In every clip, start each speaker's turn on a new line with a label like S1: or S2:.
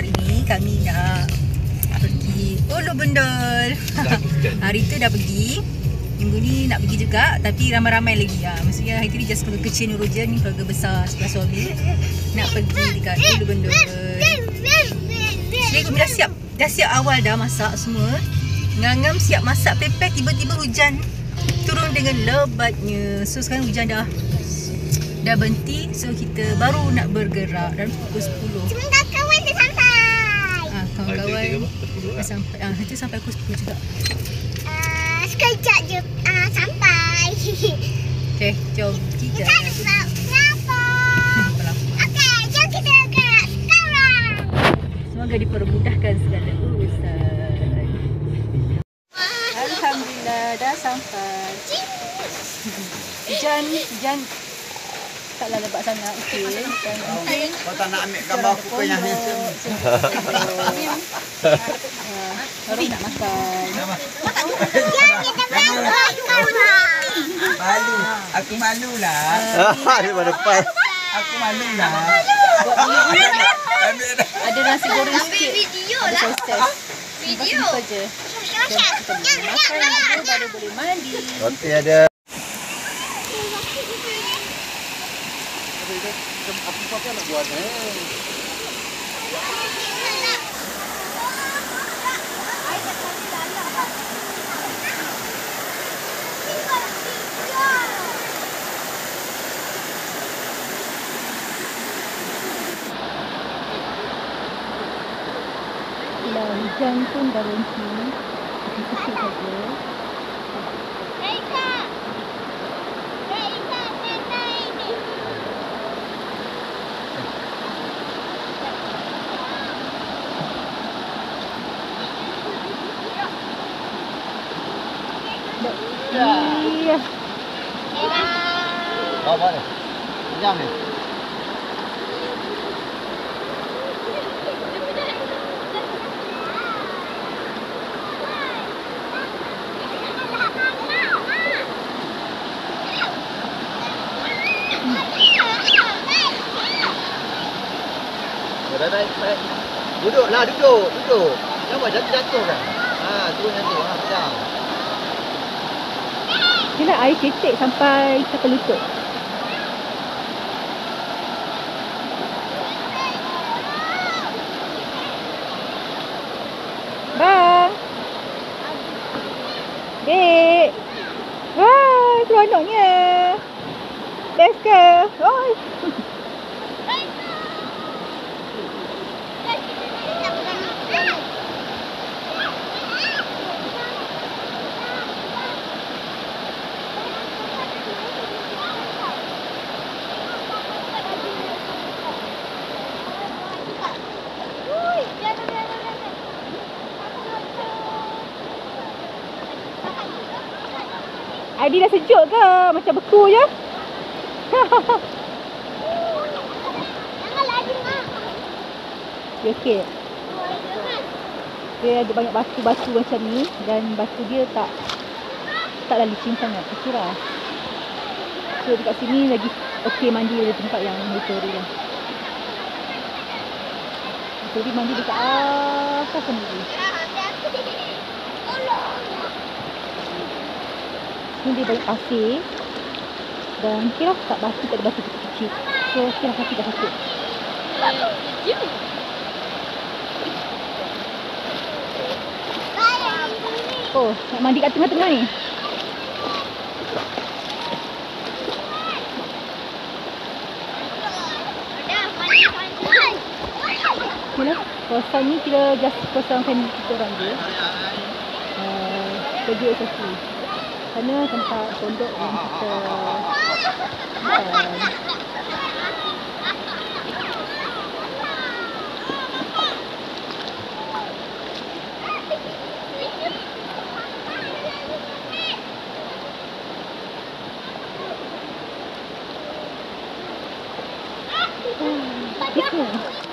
S1: Hari ni kami nak pergi Ulu Bendol. hari tu dah pergi. Minggu ni nak pergi juga tapi ramai-ramai lagi. Ha, maksudnya hari ni just keluarga kecil Nurul je ni keluarga besar sebelah suami. Nak pergi dekat Ulu Bendol. Jadi kami dah siap. Dah siap awal dah masak semua. Ngangam siap masak pepek tiba-tiba hujan turun dengan lebatnya. So sekarang hujan dah dah berhenti so kita baru nak bergerak dan pukul 10
S2: Sebentar kawan dah sampai.
S1: ah kawan-kawan dah sampai ah itu sampai pukul 10 juga
S2: Uh, sekejap je. Uh, sampai.
S1: okey jom. Kita
S2: kenapa? Jom sekarang.
S1: semoga dipermudahkan segala urusan. Alhamdulillah dah sampai. Hujan hujan taklah lebat sangat okey.
S3: Kau tak nak ambil gambar aku ke yang handsome
S1: Ah, baru nak makan
S2: kita.
S3: Malu Aku malu. Lah
S4: Di depan.
S3: Aku malu lah
S1: video
S3: Ambil
S1: ada nasi goreng sikit.
S2: video
S1: ada soses
S2: Video.
S1: je.
S2: Syok-syok.
S1: kita makan dulu baru boleh mandi.
S4: Roti ada.
S1: Bila hujan pun dah berhenti. Sikit-sikit saja
S4: Dah dah dah. Duduklah, duduk, duduk. Jangan buat jatuh-jatuh kan. Ha, turun jatuh. Ha, pedang.
S1: Kira air ketek sampai sampai lutut Bang Dek Wah, seronoknya Best ke? Oh, Adi dah sejuk ke? Macam beku je.
S2: Jangan lagi mak.
S1: Dia okey. Dia ada banyak batu-batu macam ni Dan batu dia tak Taklah licin sangat. Okey lah. So dekat sini lagi Okey mandi di tempat yang Motori lah Motori mandi dekat atas sendiri Ni dia banyak pasir. Dan kira tak batu tak ada batu kecil-kecil So kira kaki dah sakit Oh nak mandi kat tengah-tengah ni? Lah Kawasan ni kira just kawasan family kita orang je. Uh, Kerja SSC Sana tempat pondok yang kita Bismillah. Daun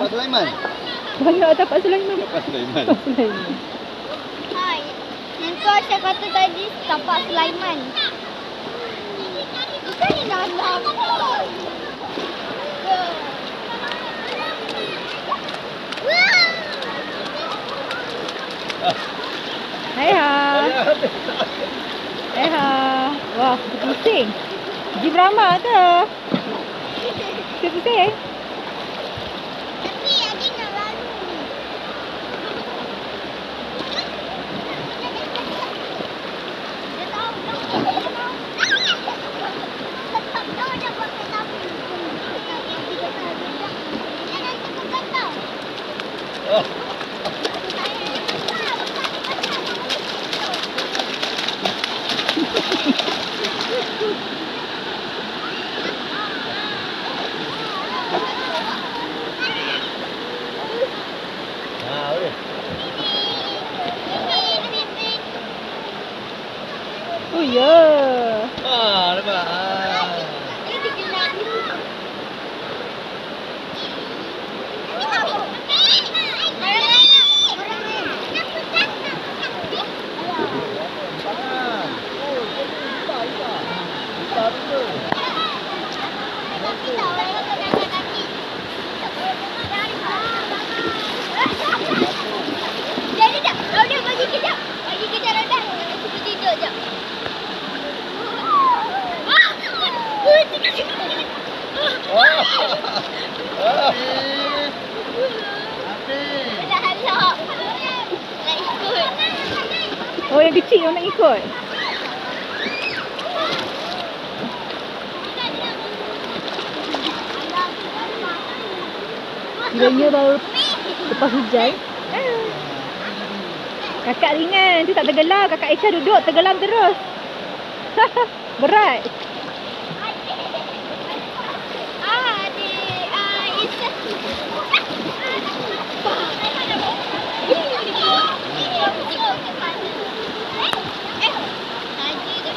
S1: lah.
S4: Apa tu Aiman?
S1: Banyak tapak Sulaiman.
S4: Sulaiman.
S1: Tapak Sulaiman.
S2: Hai. Yang tu Aisyah kata tadi tapak Sulaiman. Bukan yang dalam.
S1: Hai ha. Hai ha. Wah, pusing. Jim Rama tu. Pusing. 来。Baru lepas hujan. Kakak ringan, tu tak tenggelam. Kakak Aisyah duduk tenggelam terus. Berat.
S2: Ah, adik. Ah, Isa. Eh, Haji tu.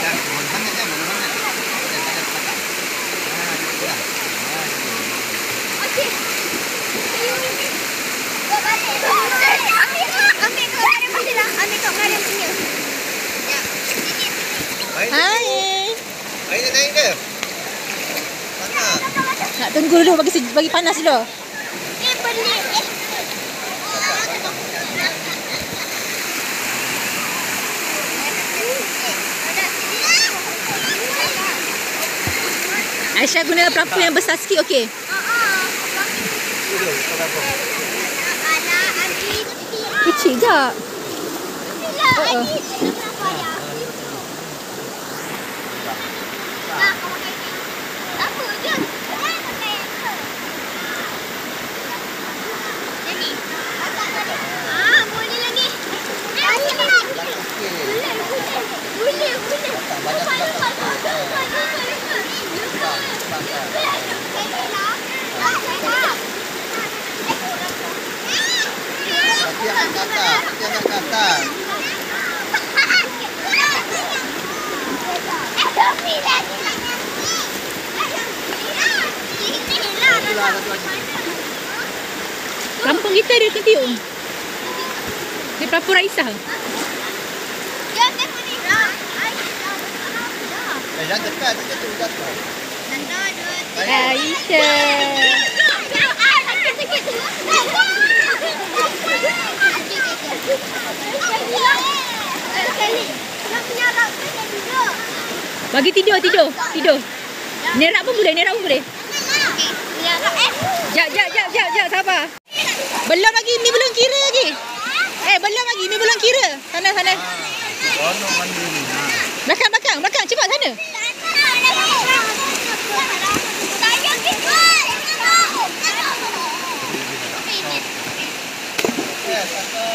S3: Dah, mohon sangat dah, mohon sangat. Dah, dah, dah, dah. Ha, dah. Ha,
S2: Okey. Buat balik. Ambil kat ambil kat Mariam punya lah. Ambil kat Mariam punya. Ya.
S1: Hai.
S4: Air nak naik ke? Panas.
S1: Nak tunggu dulu bagi bagi panas dulu.
S2: Eh, pelik. Eh.
S1: Aisyah guna pelampung yang besar sikit okey.
S2: Anak adik kecil.
S1: Kecil je.
S2: Bila
S1: Oh, oh.
S2: adik kenapa ya? Tak, kau pakai ni. Apa je? Saya pakai yang tu. Jadi, agak tadi. Ah, boleh lagi. Eh, boleh. Boleh, boleh. Boleh, boleh. Lupa, lupa, lupa, lupa, lupa, lupa. Lupa. Lupa. Saya nak. Saya nak.
S4: Kaki angkat ke atas. Kaki angkat ke atas. Satu lah, satu lagi.
S1: Kampung kita dia ketiung. Dia pelampung Raisah.
S4: Eh, jangan dekat. Dekat tu jatuh.
S1: Aisyah. Bagi tidur, tidur, tidur. Nerak pun boleh, nerak pun boleh. Jap, jap, jap, jap, jap, sabar. Belum lagi, ni belum kira lagi. Eh, belum lagi, ni belum kira. Sana, sana.
S4: Kono mandi ni.
S1: Belakang, belakang, belakang. Cepat sana.
S4: Eh, satu.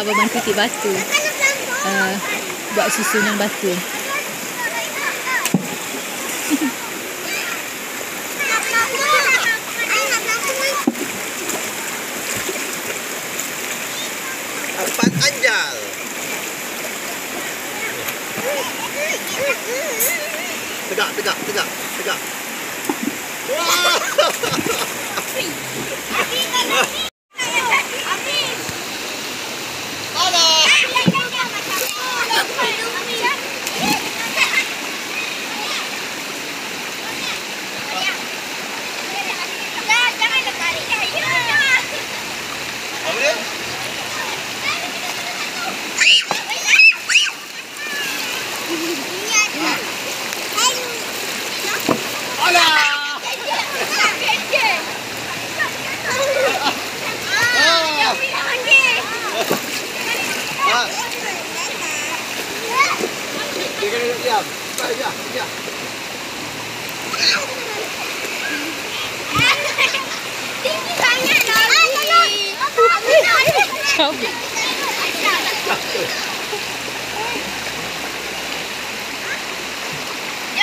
S1: Abang bantu titik batu. Uh, buat susunan batu.
S3: Empat anjal. Tegak, tegak, tegak, tegak. Wah!
S2: Jangan tarik dia.
S3: Apa dia? Alah! Ah, dia kena duduk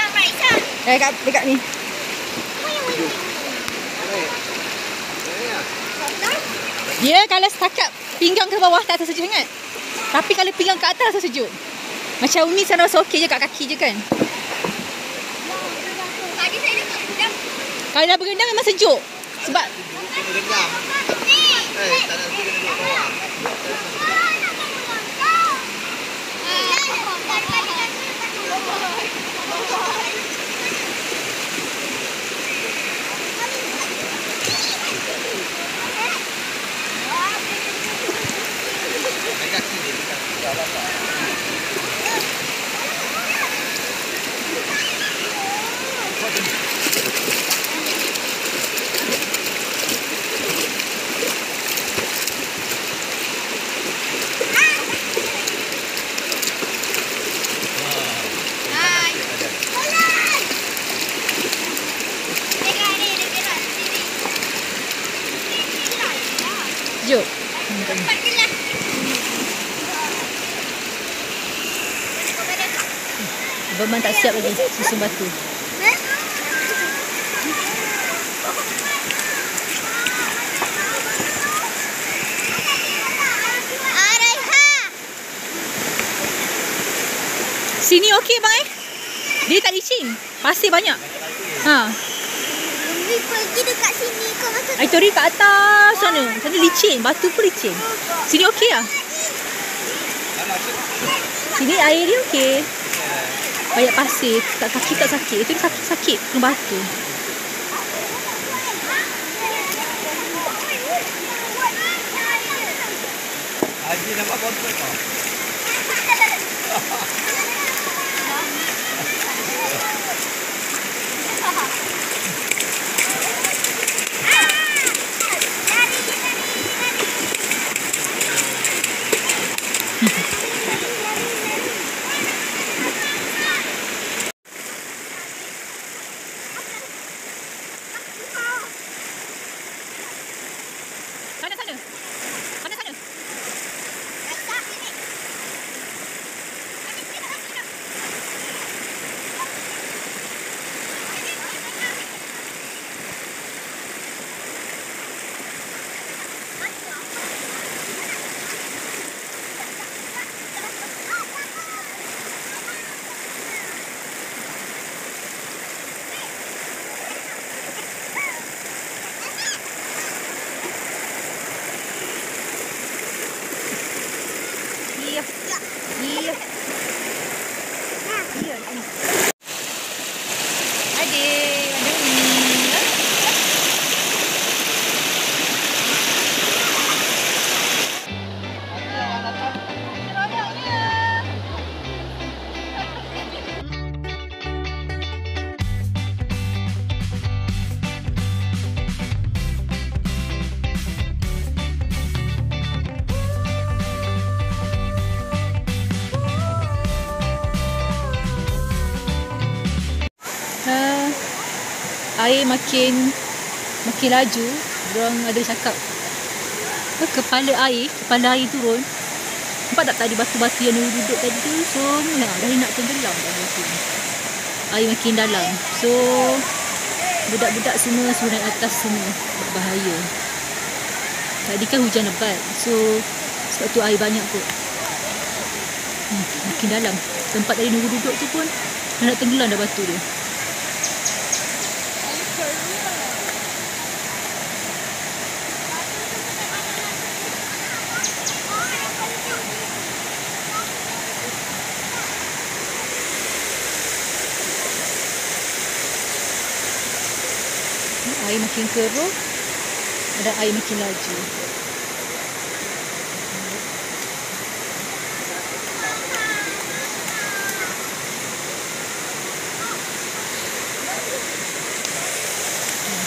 S2: periksa.
S1: Eh, dekat, dekat ni.
S3: Baik lah.
S1: Dia kalau setakat pinggang ke bawah tak rasa sejuk sangat. Tapi kalau pinggang ke atas rasa sejuk. Macam Umi sana rasa okey je kat kaki je kan.
S2: Tadi saya dekat gudang.
S1: Kalau dah berendam memang sejuk. Sebab
S3: Kena gendam. Eh, tak nak duduk bawah.
S2: Dekat dekat. Kelas.
S1: Abang tak siap lagi susun batu.
S2: Ah, Raiha.
S1: Okey bang eh? Dia tak licin. Pasir banyak. Ha.
S2: Umi pergi dekat sini kau masuk.
S1: Air tori kat atas sana. Sana licin. Batu pun licin. Sini okey lah. Sini air dia okey. Banyak pasir. Tak kaki tak sakit. Itu sakit-sakit. Kena batu.
S3: Haji nampak kontrol kau.
S1: Sana sana. Sana sana. Iya. Iya. Iya. sini. Adik, makin makin laju, orang ada cakap kepala air, kepala air turun. Nampak tak tadi batu-batu yang dulu duduk tadi tu? Semua dah nak tenggelam dah ni. Air makin dalam. So Budak-budak semua naik atas semua. Berbahaya Tadi kan hujan lebat. So Sebab tu air banyak kot. Hmm, Makin dalam. Tempat tadi nunggu duduk tu pun Dah nak tenggelam dah batu dia air makin keruh dan air makin laju.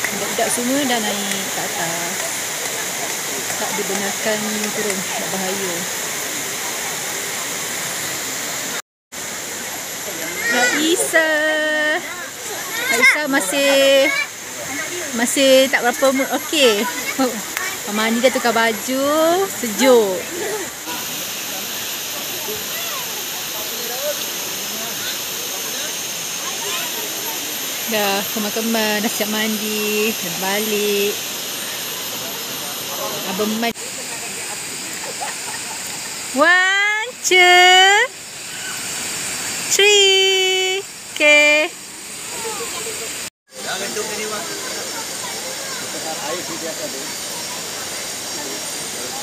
S1: Budak-budak semua dah naik ke atas. Tak dibenarkan turun, tak bahaya. Raisa. Raisa masih masih tak berapa okey. Oh, mandi dah tukar baju, sejuk. Dah kemas-kemas, dah siap mandi, dah balik. Abang mandi. One, two, three. Okay.
S3: Dah gendut ni wah. Air sini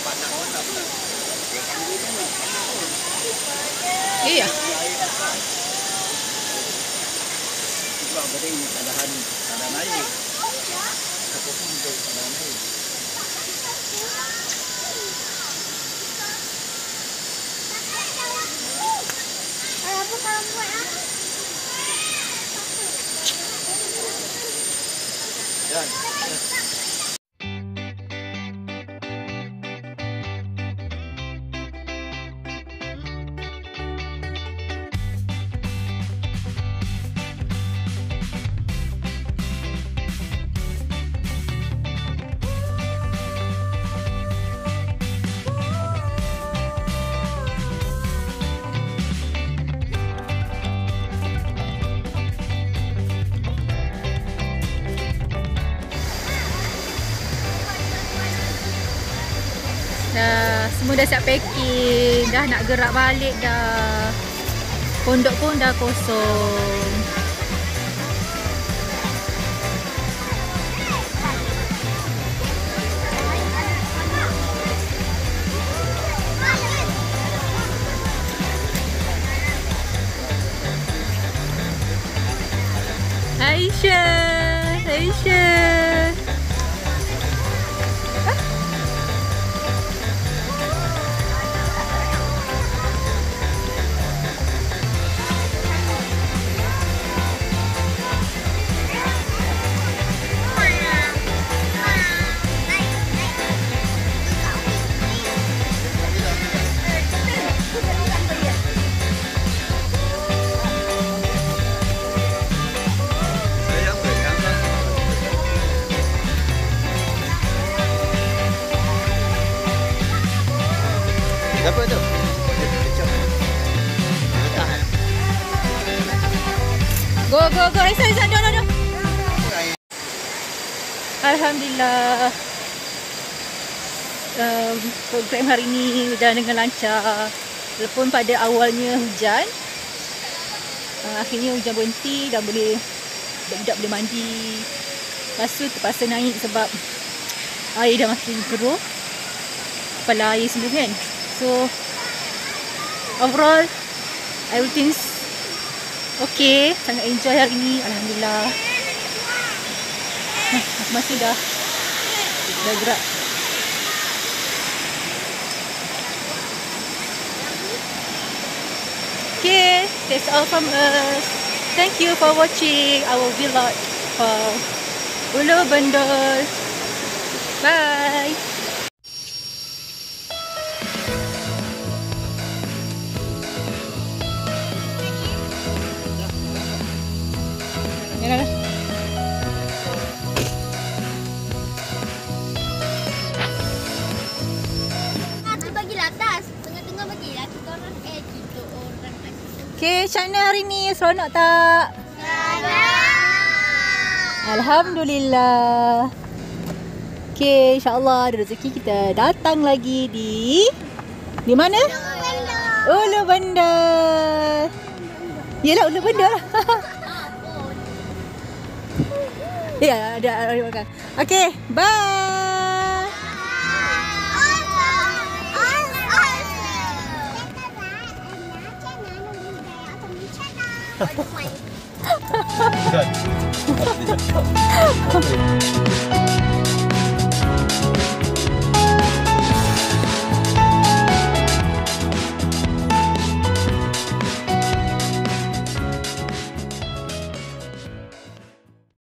S3: mana pula.
S1: Iya.
S3: Juga berarti ini keadaan keadaan air.
S1: Semua dah siap packing, dah nak gerak balik dah. Pondok pun dah kosong. Alhamdulillah. Um, program hari ini berjalan dengan lancar. Walaupun pada awalnya hujan. Uh, akhirnya hujan berhenti dan boleh budak-budak boleh mandi. Lepas tu terpaksa naik sebab air dah makin keruh. Kepala air semua kan. So overall everything's okay. Sangat enjoy hari ni. Alhamdulillah. Masih dah dah gerak. Okay, that's all from us. Thank you for watching our vlog for Ulu Bendol. Bye. Macam mana hari ni? Seronok tak? Alhamdulillah. Okay, insyaAllah ada rezeki kita datang lagi di... Di mana? Ulu Bandar. Yelah, Ulu Bandar lah. ya, ada ada makan. Okay, bye.
S2: 哈哈哈，哈哈，